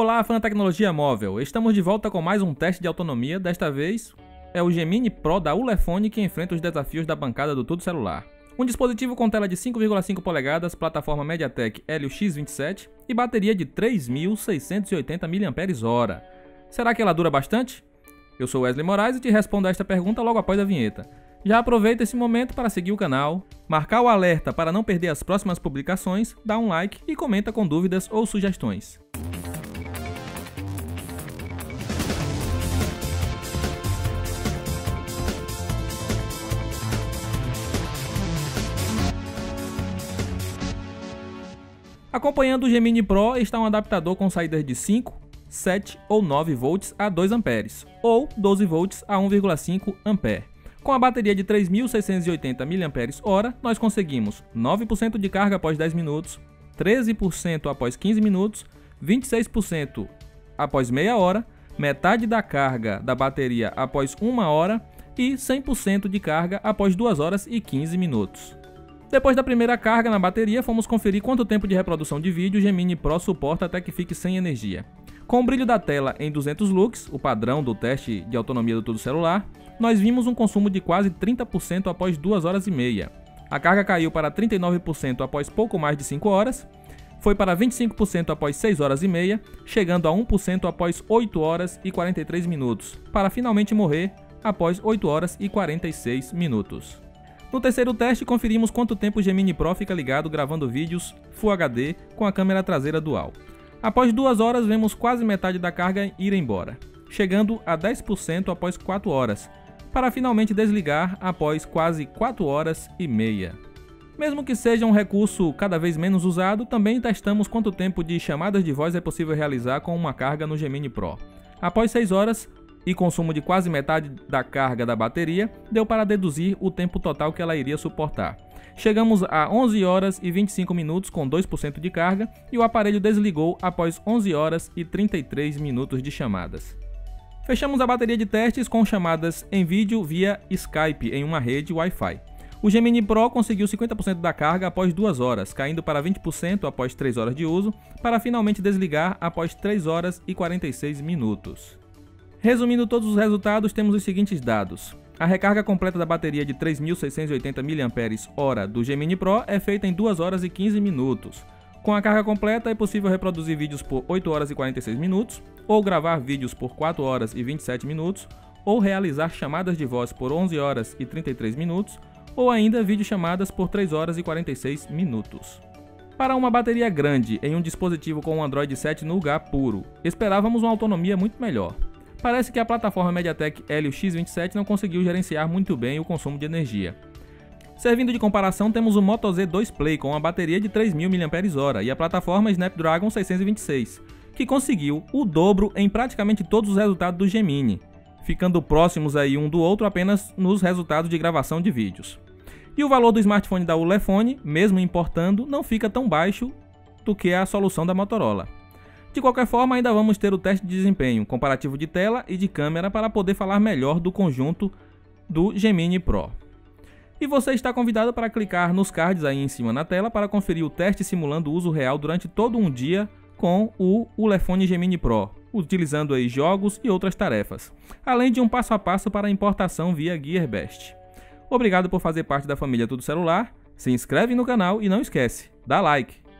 Olá, fã da tecnologia móvel. Estamos de volta com mais um teste de autonomia. Desta vez é o Gemini Pro da Ulefone que enfrenta os desafios da bancada do tudo celular. Um dispositivo com tela de 5,5 polegadas, plataforma MediaTek Helio X27 e bateria de 3.680 mAh. Será que ela dura bastante? Eu sou Wesley Moraes e te respondo a esta pergunta logo após a vinheta. Já aproveita esse momento para seguir o canal, marcar o alerta para não perder as próximas publicações, dá um like e comenta com dúvidas ou sugestões. Acompanhando o Gemini Pro está um adaptador com saídas de 5, 7 ou 9 volts a 2 amperes, ou 12 volts a 1,5 ampere. Com a bateria de 3.680 mAh, nós conseguimos 9% de carga após 10 minutos, 13% após 15 minutos, 26% após meia hora, metade da carga da bateria após uma hora e 100% de carga após 2 horas e 15 minutos. Depois da primeira carga na bateria, fomos conferir quanto tempo de reprodução de vídeo o Gemini Pro suporta até que fique sem energia. Com o brilho da tela em 200 lux, o padrão do teste de autonomia do todo celular, nós vimos um consumo de quase 30% após 2 horas e meia. A carga caiu para 39% após pouco mais de 5 horas, foi para 25% após 6 horas e meia, chegando a 1% após 8 horas e 43 minutos, para finalmente morrer após 8 horas e 46 minutos. No terceiro teste, conferimos quanto tempo o Gemini Pro fica ligado gravando vídeos Full HD com a câmera traseira dual. Após duas horas, vemos quase metade da carga ir embora, chegando a 10% após 4 horas, para finalmente desligar após quase 4 horas e meia. Mesmo que seja um recurso cada vez menos usado, também testamos quanto tempo de chamadas de voz é possível realizar com uma carga no Gemini Pro. Após 6 horas, e consumo de quase metade da carga da bateria, deu para deduzir o tempo total que ela iria suportar. Chegamos a 11 horas e 25 minutos com 2% de carga e o aparelho desligou após 11 horas e 33 minutos de chamadas. Fechamos a bateria de testes com chamadas em vídeo via Skype em uma rede Wi-Fi. O Gemini Pro conseguiu 50% da carga após 2 horas, caindo para 20% após 3 horas de uso, para finalmente desligar após 3 horas e 46 minutos. Resumindo todos os resultados, temos os seguintes dados. A recarga completa da bateria de 3.680 mAh do Gemini Pro é feita em 2 horas e 15 minutos. Com a carga completa é possível reproduzir vídeos por 8 horas e 46 minutos, ou gravar vídeos por 4 horas e 27 minutos, ou realizar chamadas de voz por 11 horas e 33 minutos, ou ainda videochamadas por 3 horas e 46 minutos. Para uma bateria grande em um dispositivo com um Android 7 no lugar puro, esperávamos uma autonomia muito melhor. Parece que a plataforma MediaTek Helio X27 não conseguiu gerenciar muito bem o consumo de energia. Servindo de comparação, temos o Moto Z2 Play com uma bateria de 3.000 mAh e a plataforma Snapdragon 626, que conseguiu o dobro em praticamente todos os resultados do Gemini, ficando próximos aí um do outro apenas nos resultados de gravação de vídeos. E o valor do smartphone da Ulefone, mesmo importando, não fica tão baixo do que a solução da Motorola. De qualquer forma, ainda vamos ter o teste de desempenho, comparativo de tela e de câmera para poder falar melhor do conjunto do Gemini Pro. E você está convidado para clicar nos cards aí em cima na tela para conferir o teste simulando o uso real durante todo um dia com o Ulefone Gemini Pro, utilizando aí jogos e outras tarefas, além de um passo a passo para importação via GearBest. Obrigado por fazer parte da família Tudo Celular, se inscreve no canal e não esquece, dá like!